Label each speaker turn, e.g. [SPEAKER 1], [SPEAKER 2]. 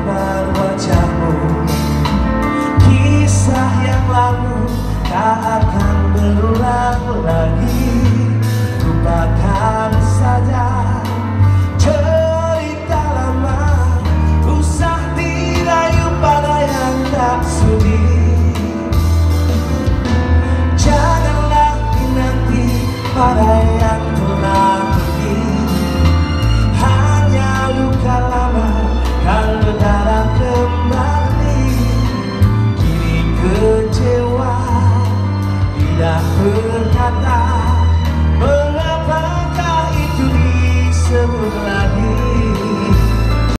[SPEAKER 1] gambar wajahmu. Kisah yang lalu tak akan berulang lagi. Lupakan saja cerita lama. Usah dirayu pada yang tak sudi Janganlah dinanti pada yang telah vida.